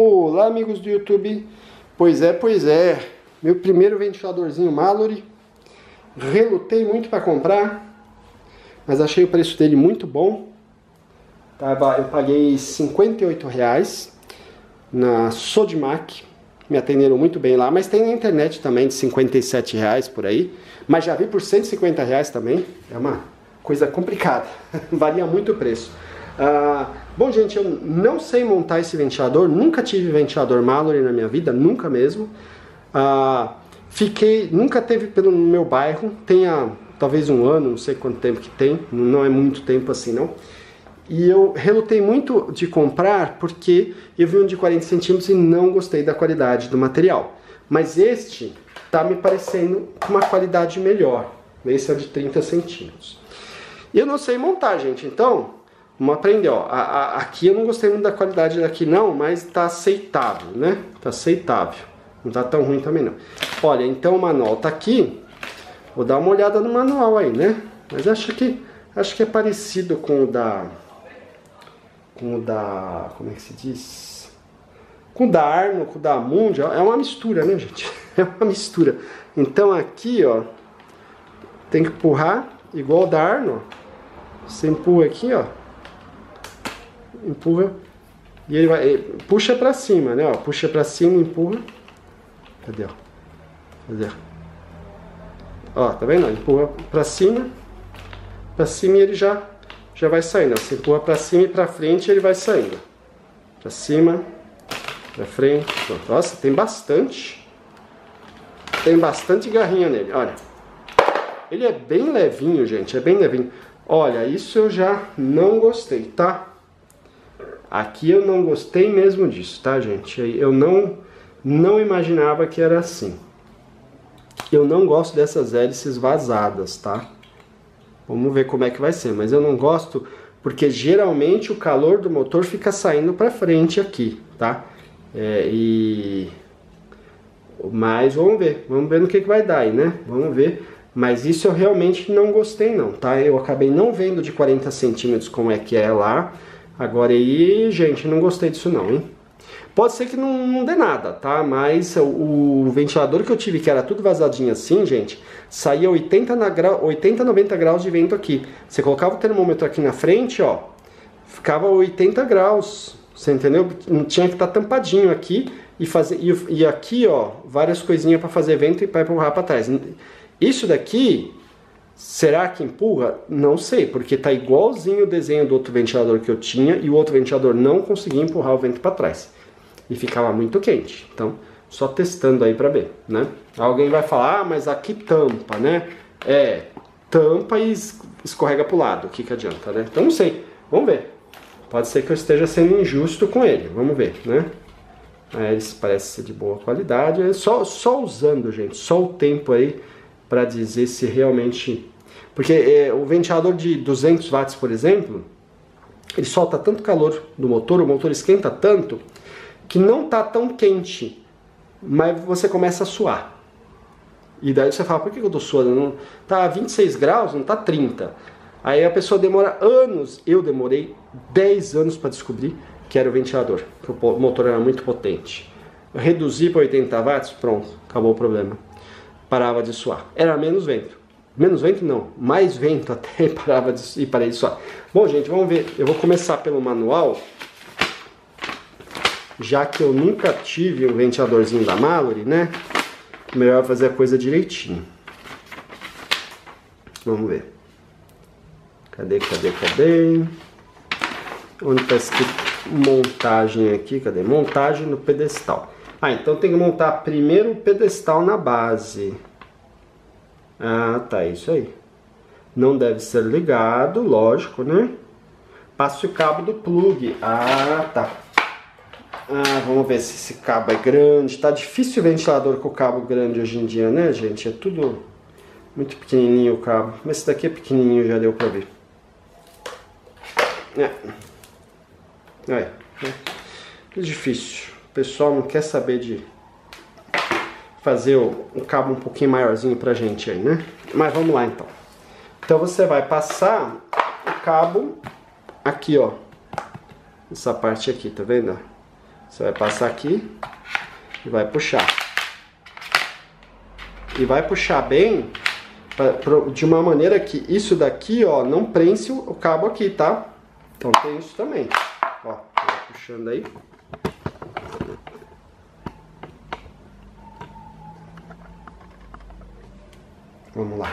Olá, amigos do YouTube. Pois é, pois é. Meu primeiro ventiladorzinho Mallory. Relutei muito para comprar, mas achei o preço dele muito bom. Eu paguei 58 reais na Sodimac. Me atenderam muito bem lá, mas tem na internet também de 57 reais por aí. Mas já vi por 150 reais também. É uma coisa complicada. Varia muito o preço. Ah, bom, gente, eu não sei montar esse ventilador, nunca tive ventilador Mallory na minha vida, nunca mesmo. Ah, fiquei, nunca teve pelo meu bairro, tenha talvez um ano, não sei quanto tempo que tem, não é muito tempo assim não. E eu relutei muito de comprar porque eu vi um de 40 centímetros e não gostei da qualidade do material. Mas este tá me parecendo uma qualidade melhor. Esse é de 30 centímetros. Eu não sei montar, gente, então Vamos aprender, ó. A, a, aqui eu não gostei muito da qualidade daqui não, mas tá aceitável, né? Tá aceitável. Não tá tão ruim também não. Olha, então o manual tá aqui. Vou dar uma olhada no manual aí, né? Mas acho que acho que é parecido com o da com o da, como é que se diz? Com o da Arno, com o da Mundial, é uma mistura, né, gente? É uma mistura. Então aqui, ó, tem que empurrar igual o da Arno. Você empurra aqui, ó empurra e ele vai ele puxa para cima, né? Ó, puxa para cima, empurra. Cadê? Ó? Cadê? Ó, tá vendo? Empurra para cima, para cima e ele já já vai saindo. Você empurra para cima e para frente ele vai saindo. Para cima, para frente. Nossa, tem bastante. Tem bastante garrinha nele. Olha. Ele é bem levinho, gente. É bem levinho. Olha, isso eu já não gostei, tá? Aqui eu não gostei mesmo disso, tá, gente? Eu não, não imaginava que era assim. Eu não gosto dessas hélices vazadas, tá? Vamos ver como é que vai ser, mas eu não gosto porque geralmente o calor do motor fica saindo para frente aqui, tá? É, e mas vamos ver, vamos ver no que, que vai dar aí, né? Vamos ver. Mas isso eu realmente não gostei não, tá? Eu acabei não vendo de 40 centímetros como é que é lá. Agora aí, gente, não gostei disso não, hein? Pode ser que não, não dê nada, tá? Mas o, o, ventilador que eu tive, que era tudo vazadinho assim, gente, saía 80, na grau, 80, 90 graus de vento aqui. Você colocava o termômetro aqui na frente, ó, ficava 80 graus, você entendeu? Tinha que estar tá tampadinho aqui e, fazer, e, e aqui, ó, várias coisinhas para fazer vento e para empurrar para trás. Isso daqui Será que empurra? Não sei, porque tá igualzinho o desenho do outro ventilador que eu tinha e o outro ventilador não conseguia empurrar o vento para trás. E ficava muito quente. Então, só testando aí para ver, né? Alguém vai falar, ah, mas aqui tampa, né? É, tampa e escorrega para o lado. O que, que adianta, né? Então, não sei. Vamos ver. Pode ser que eu esteja sendo injusto com ele. Vamos ver, né? É, eles parecem ser de boa qualidade. É só, só usando, gente. Só o tempo aí para dizer se realmente. Porque é, o ventilador de 200 watts, por exemplo, ele solta tanto calor do motor, o motor esquenta tanto, que não está tão quente, mas você começa a suar. E daí você fala, por que eu estou suando? Não, tá 26 graus, não tá 30. Aí a pessoa demora anos, eu demorei 10 anos para descobrir que era o ventilador, que o motor era muito potente. Eu reduzi para 80 watts, pronto, acabou o problema parava de suar. Era menos vento. Menos vento não, mais vento até parava de, e parei de suar. Bom, gente, vamos ver. Eu vou começar pelo manual. Já que eu nunca tive um ventiladorzinho da Mallory, né? Melhor fazer a coisa direitinho. Vamos ver. Cadê, cadê, cadê? Onde está escrito montagem aqui? Cadê? Montagem no pedestal. Ah, então tem que montar primeiro o pedestal na base. Ah, tá, isso aí. Não deve ser ligado, lógico, né? Passe o cabo do plug. Ah, tá. Ah, vamos ver se esse cabo é grande. Tá difícil o ventilador com o cabo grande hoje em dia, né, gente? É tudo muito pequenininho o cabo. Mas esse daqui é pequenininho, já deu pra ver. É. É. é. difícil pessoal não quer saber de fazer um cabo um pouquinho maiorzinho pra gente aí, né? Mas vamos lá então. Então você vai passar o cabo aqui, ó. Essa parte aqui, tá vendo? Você vai passar aqui e vai puxar. E vai puxar bem de uma maneira que isso daqui, ó, não prense o cabo aqui, tá? Então tem isso também. Ó, puxando aí. Vamos lá.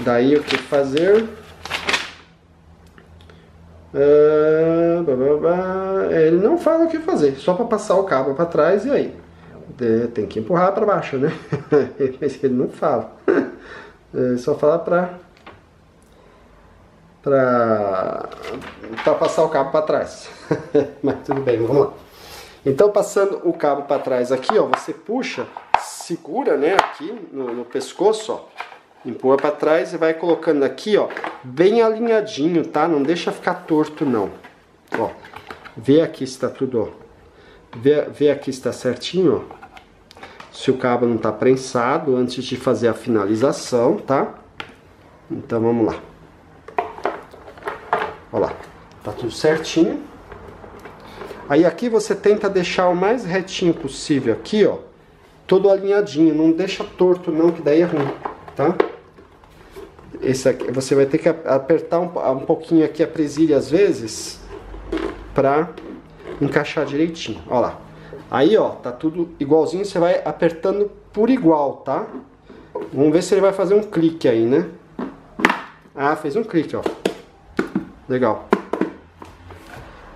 Daí o que fazer? Blá, blá, blá. Ele não fala o que fazer, só para passar o cabo para trás e aí. Tem que empurrar para baixo, né? Ele não fala. Ele só fala para para para passar o cabo para trás. Mas tudo bem, vamos lá. Então passando o cabo para trás aqui, ó, você puxa, segura, né, aqui no, no pescoço, ó empurra para trás e vai colocando aqui, ó, bem alinhadinho, tá? Não deixa ficar torto não. Ó, vê aqui se está tudo, ó. Vê, vê aqui se está certinho, ó. Se o cabo não tá prensado antes de fazer a finalização, tá? Então vamos lá. Olha lá, tá tudo certinho. Aí aqui você tenta deixar o mais retinho possível aqui, ó. Todo alinhadinho, não deixa torto não, que daí é ruim, tá? Esse aqui, você vai ter que apertar um, um pouquinho aqui a presilha às vezes para encaixar direitinho. Ó lá. Aí, ó, tá tudo igualzinho, você vai apertando por igual, tá? Vamos ver se ele vai fazer um clique aí, né? Ah, fez um clique, ó. Legal.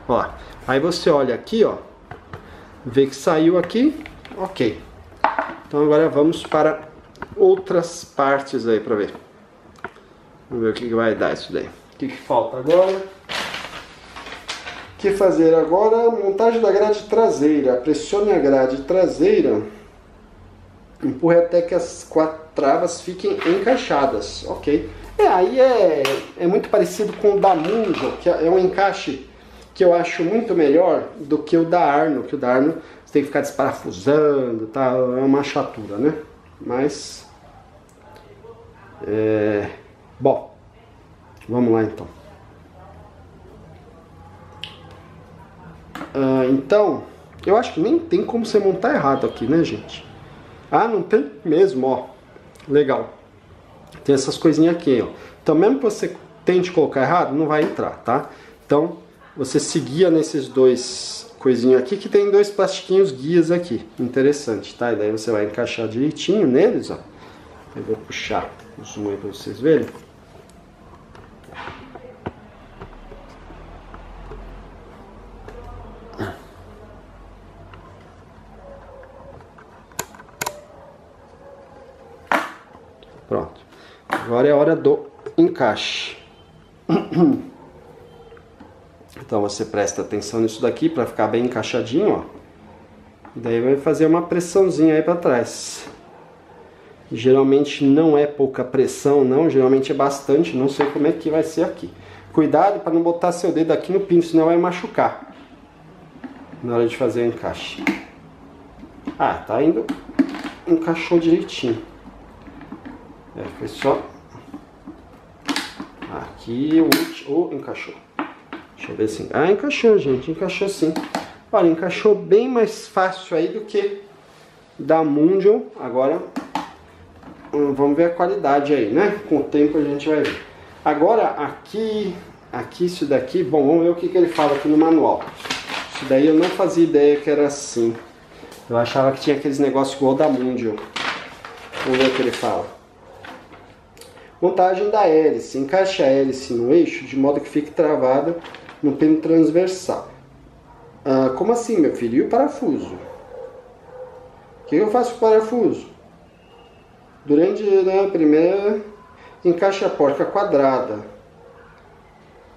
Ó, aí você olha aqui, ó. Vê que saiu aqui. Ok. Então agora vamos para outras partes aí para ver. Vamos ver o que vai dar isso daí. O que, que falta agora? O que fazer agora? Montagem da grade traseira. Pressione a grade traseira. Empurre até que as quatro travas fiquem encaixadas. Ok. É, aí é, é muito parecido com o da Mungo, que é um encaixe que eu acho muito melhor do que o da Arno, que o da Arno você tem que ficar desparafusando, tá? É uma chatura, né? Mas é, Bom, vamos lá então. Ah, então, eu acho que nem tem como você montar errado aqui, né, gente? Ah, não tem mesmo, ó. Legal. Tem essas coisinhas aqui, ó. Então, mesmo que você tente colocar errado, não vai entrar, tá? Então, você seguia nesses dois coisinhos aqui, que tem dois plastiquinhos guias aqui. Interessante, tá? E daí você vai encaixar direitinho neles, ó. Eu vou puxar o zoom aí pra vocês verem. Pronto. Agora é a hora do encaixe. Então você presta atenção nisso daqui para ficar bem encaixadinho, ó. Daí vai fazer uma pressãozinha aí para trás. Geralmente não é pouca pressão, não. Geralmente é bastante. Não sei como é que vai ser aqui. Cuidado para não botar seu dedo aqui no pino, senão vai machucar. Na hora de fazer o encaixe. Ah, tá indo. Encaixou direitinho. É, foi só. Aqui o. Oh, encaixou. Deixa eu ver assim. Ah, encaixou, gente. Encaixou sim. Olha, encaixou bem mais fácil aí do que da Mundial. Agora, hum, vamos ver a qualidade aí, né? Com o tempo a gente vai ver. Agora, aqui, aqui isso daqui, bom, vamos ver o que, que ele fala aqui no manual. Isso daí eu não fazia ideia que era assim. Eu achava que tinha aqueles negócios igual da Mundial. Vamos ver o que ele fala. Montagem da hélice. Encaixe a hélice no eixo de modo que fique travada no pino transversal. Ah, como assim, meu filho? E o parafuso? O que eu faço com o parafuso? Durante né, a primeira, encaixe a porca quadrada.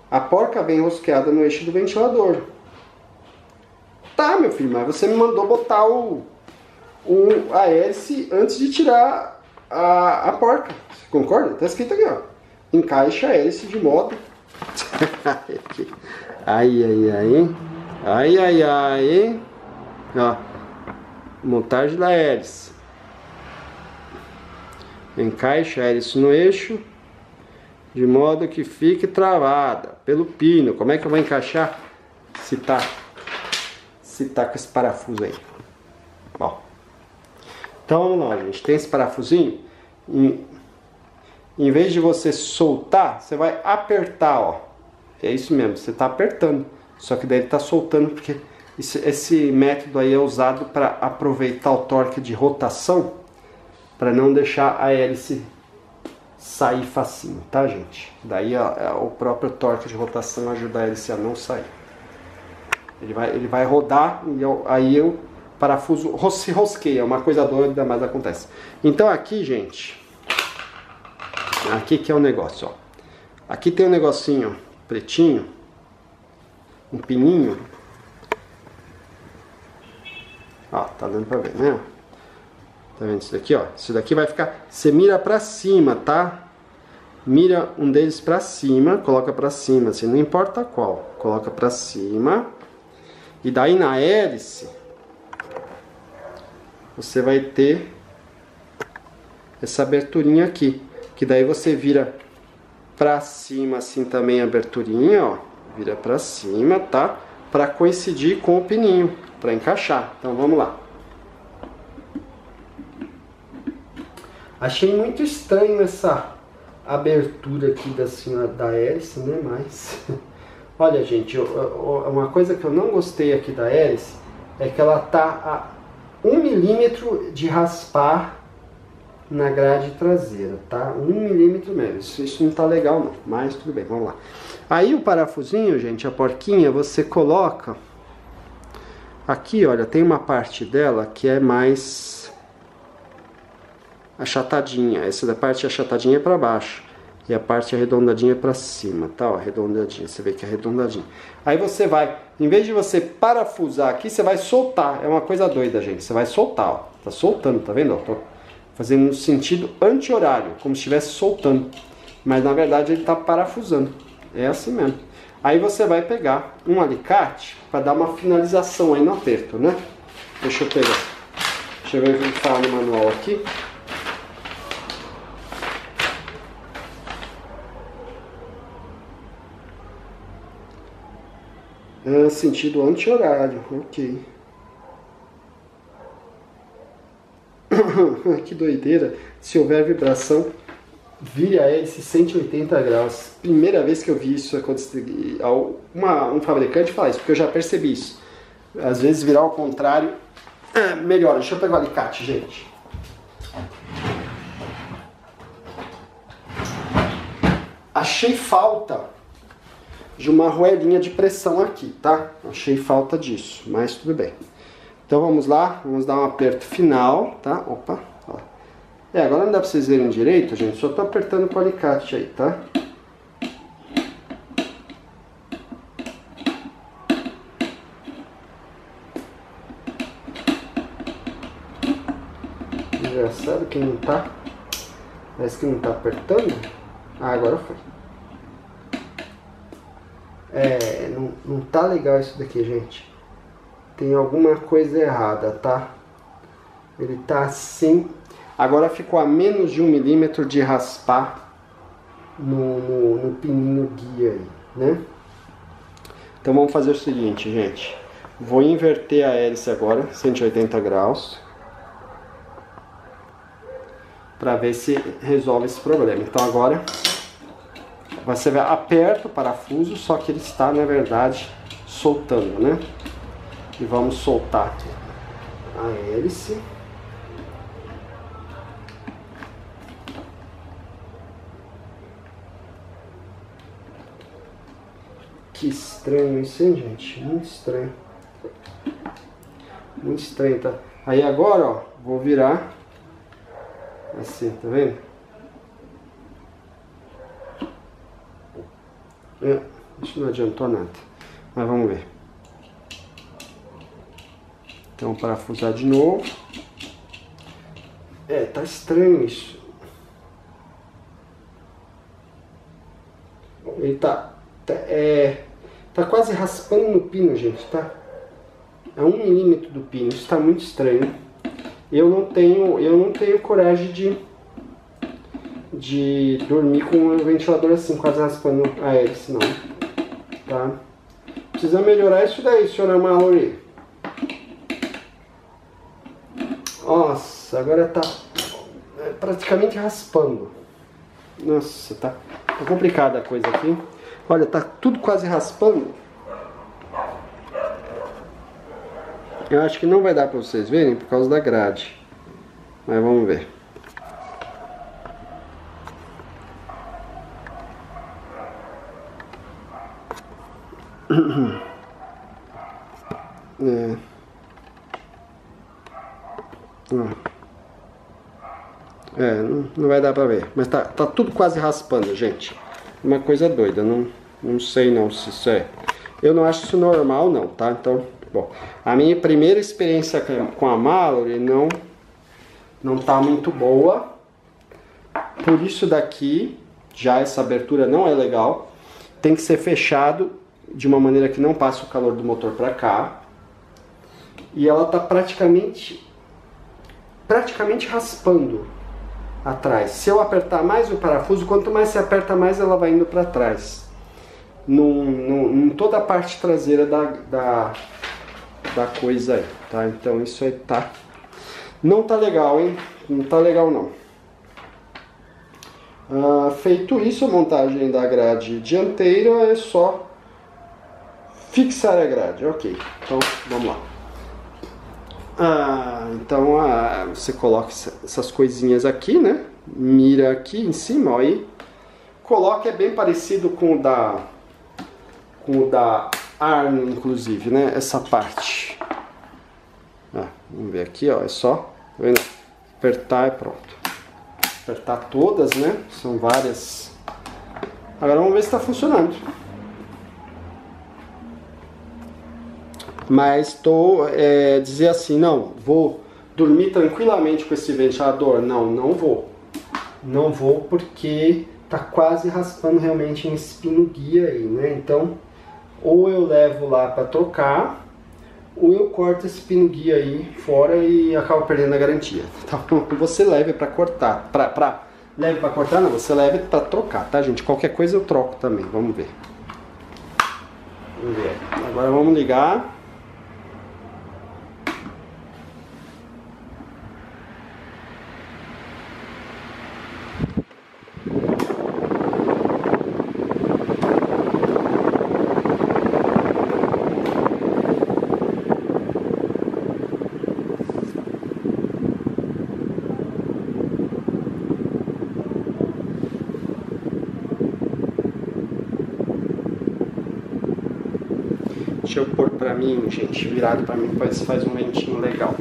A porca vem rosqueada no eixo do ventilador. Tá, meu filho, mas você me mandou botar o, o a hélice antes de tirar a, a porca. Concorda? Tá escrito aqui, ó. Encaixa a hélice de modo. ai, ai, ai. Ai, ai, ai. Ó. Montagem da hélice. Encaixa a hélice no eixo de modo que fique travada pelo pino. Como é que eu vou encaixar? Se tá se tá com esse parafuso aí. Ó. Então vamos lá, gente. Tem esse parafusinho. Em, em vez de você soltar, você vai apertar, ó. É isso mesmo, você tá apertando. Só que daí ele tá soltando porque esse, esse método aí é usado para aproveitar o torque de rotação para não deixar a hélice sair facinho, tá gente? Daí ó, é o próprio torque de rotação ajuda a hélice a não sair. Ele vai, ele vai rodar e eu, aí o parafuso se rosqueia, uma coisa doida, mas acontece. Então aqui, gente, aqui que é o negócio, ó. Aqui tem um negocinho pretinho, um pininho. Ó, tá dando pra ver, né? Tá vendo isso daqui, ó? Isso daqui vai ficar... Você mira pra cima, tá? Mira um deles pra cima, coloca pra cima, assim, não importa qual. Coloca pra cima. E daí na hélice, você vai ter essa aberturinha aqui. Que daí você vira pra cima, assim, também a aberturinha, ó. Vira pra cima, tá? Pra coincidir com o pininho, pra encaixar. Então, vamos lá. Achei muito estranho essa abertura aqui da senhora da hélice, né? Mas olha, gente, uma coisa que eu não gostei aqui da hélice é que ela tá a um milímetro de raspar na grade traseira, tá? Um milímetro. Isso, isso não tá legal não, mas tudo bem, vamos lá. Aí o parafusinho, gente, a porquinha, você coloca aqui, olha, tem uma parte dela que é mais achatadinha. Essa da parte achatadinha é para baixo. E a parte arredondadinha é para cima, tá? Ó, arredondadinha, você vê que é arredondadinha. Aí você vai, em vez de você parafusar aqui, você vai soltar. É uma coisa doida, gente. Você vai soltar, ó. Tá soltando, tá vendo? Ó, tô fazendo no sentido anti-horário, como se estivesse soltando. Mas na verdade ele tá parafusando. É assim mesmo. Aí você vai pegar um alicate para dar uma finalização aí no aperto, né? Deixa eu pegar. Deixa eu ver o que no manual aqui. Ah, sentido anti-horário, ok. que doideira. Se houver vibração, vire a hélice 180 graus. Primeira vez que eu vi isso acontecer. Uma, um fabricante falar isso, porque eu já percebi isso. Às vezes virar ao contrário é melhor. Deixa eu pegar o alicate, gente. Achei falta de uma roelinha de pressão aqui, tá? Achei falta disso, mas tudo bem. Então vamos lá, vamos dar um aperto final, tá? Opa, ó. É, agora não dá pra vocês verem direito, gente, só tô apertando com o alicate aí, tá? Engraçado que não tá, parece que não tá apertando. Ah, agora foi. É, não, não tá legal isso daqui, gente. Tem alguma coisa errada, tá? Ele tá assim. Agora ficou a menos de um milímetro de raspar no, no, no pininho guia aí, né? Então vamos fazer o seguinte, gente. Vou inverter a hélice agora, 180 graus. Para ver se resolve esse problema. Então agora você aperta o parafuso, só que ele está, na verdade, soltando, né? E vamos soltar a hélice. Que estranho isso, hein, gente? Muito estranho. Muito estranho, tá? Aí agora, ó, vou virar assim, tá vendo? É, isso não adiantou nada. Mas vamos ver. Então, parafusar de novo. É, tá estranho isso. Ele tá, tá, é, tá quase raspando no pino, gente, tá? É um milímetro do pino, isso tá muito estranho. Eu não tenho, eu não tenho coragem de de dormir com o ventilador assim, quase raspando a hélice, não. Tá? Precisa melhorar isso daí, senhora Mallory. Nossa, agora tá é, praticamente raspando. Nossa, tá, tá complicada a coisa aqui. Olha, tá tudo quase raspando. Eu acho que não vai dar para vocês verem por causa da grade. Mas vamos ver. É. É, não, não vai dar pra ver. Mas tá, tá tudo quase raspando, gente. Uma coisa doida, não, não sei não se isso é... Eu não acho isso normal não, tá? Então, bom. A minha primeira experiência com a Mallory não, não tá muito boa. Por isso daqui, já essa abertura não é legal. Tem que ser fechado de uma maneira que não passe o calor do motor para cá. E ela tá praticamente praticamente raspando atrás. Se eu apertar mais o parafuso, quanto mais se aperta mais ela vai indo para trás. Em toda a parte traseira da, da, da coisa aí, tá? Então isso aí tá... Não tá legal, hein? Não tá legal não. Ah, feito isso, a montagem da grade dianteira é só fixar a grade. Ok, então vamos lá. Ah, então ah, você coloca essas coisinhas aqui, né? Mira aqui em cima, ó, aí coloca é bem parecido com o da com o da Arno, inclusive, né? Essa parte. Ah, vamos ver aqui, ó, é só tá vendo? apertar e pronto. Apertar todas, né? São várias. Agora vamos ver se está funcionando. Mas estou é, dizer assim, não, vou dormir tranquilamente com esse ventilador? Não, não vou. Não vou porque tá quase raspando realmente em espino guia aí, né? Então, ou eu levo lá para trocar, ou eu corto esse pino guia aí fora e acabo perdendo a garantia. Então, você leve para cortar, para pra, leve para cortar não, você leve para trocar, tá gente? Qualquer coisa eu troco também, vamos ver. Vamos ver. Agora vamos ligar. Deixa eu pôr pra mim, gente, virado pra mim, faz, faz um ventinho legal.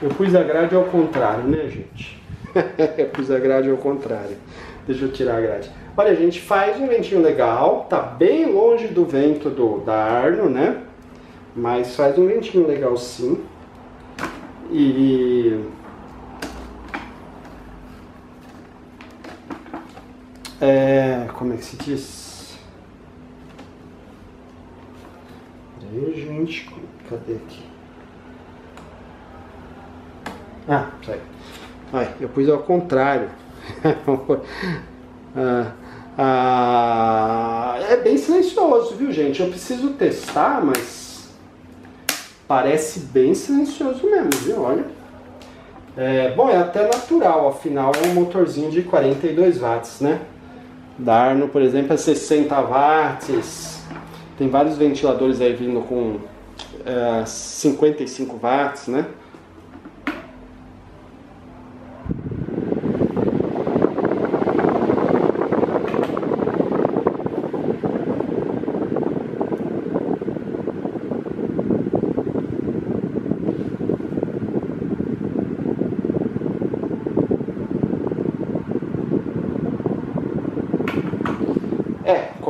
Eu pus a grade ao contrário, né, gente? eu pus a grade ao contrário. Deixa eu tirar a grade. Olha, a gente faz um ventinho legal, tá bem longe do vento do, da Arno, né? Mas faz um ventinho legal sim. E... É, como é que se diz? Peraí, gente, cadê aqui? Ah, sai. Ai, eu pus ao contrário. ah, ah, é bem silencioso, viu, gente? Eu preciso testar, mas parece bem silencioso mesmo, viu? Olha. É, bom, é até natural, afinal é um motorzinho de 42 watts, né? Da Arno, por exemplo, é 60 watts. Tem vários ventiladores aí vindo com é, 55 watts, né?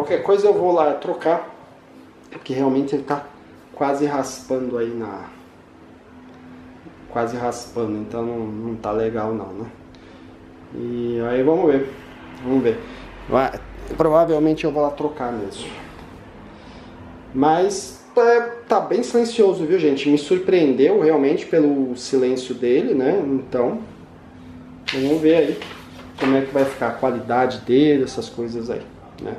Qualquer coisa eu vou lá trocar, porque realmente ele tá quase raspando aí na... Quase raspando, então não, não tá legal não, né? E aí vamos ver, vamos ver. Vai, provavelmente eu vou lá trocar mesmo. Mas é, tá bem silencioso, viu, gente? Me surpreendeu realmente pelo silêncio dele, né? Então, vamos ver aí como é que vai ficar a qualidade dele, essas coisas aí, né?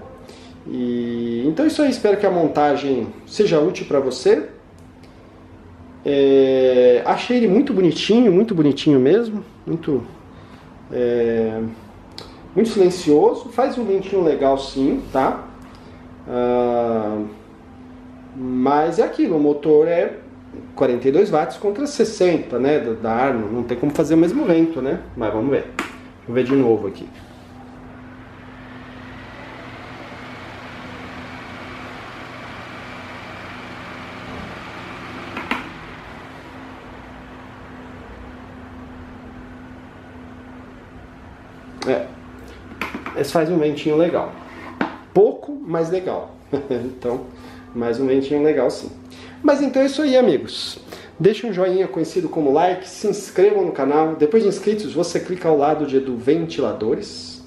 E, então é isso aí, espero que a montagem seja útil para você. É, achei ele muito bonitinho, muito bonitinho mesmo, muito, é, muito silencioso, faz um ventinho legal sim, tá? Ah, mas é aquilo, o motor é 42 watts contra 60, né, da, Arno, não tem como fazer o mesmo vento, né? Mas vamos ver. Eu ver de novo aqui. É. Esse faz um ventinho legal. Pouco, mas legal. então, mais um ventinho legal sim. Mas então é isso aí, amigos. Deixe um joinha conhecido como like, se inscrevam no canal. Depois de inscritos, você clica ao lado de, do ventiladores.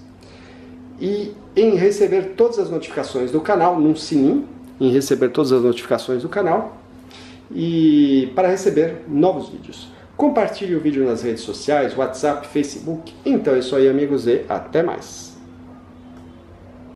E em receber todas as notificações do canal, num sininho, em receber todas as notificações do canal. E para receber novos vídeos. Compartilhe o vídeo nas redes sociais, WhatsApp, Facebook. Então é isso aí, amigos, e até mais.